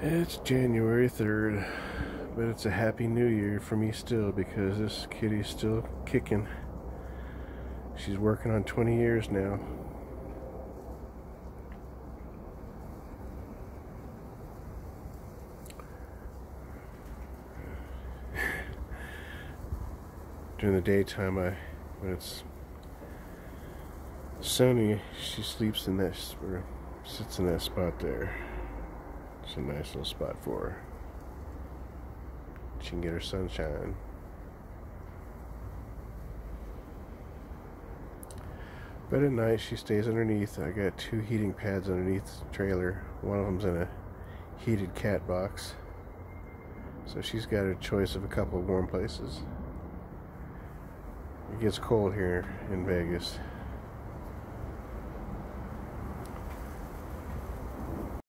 It's January 3rd, but it's a happy new year for me still because this kitty's still kicking. She's working on 20 years now. During the daytime, I when it's sunny, she sleeps in that or sits in that spot there. It's a nice little spot for her. She can get her sunshine. But at night she stays underneath. I got two heating pads underneath the trailer. One of them's in a heated cat box. So she's got a choice of a couple of warm places. It gets cold here in Vegas.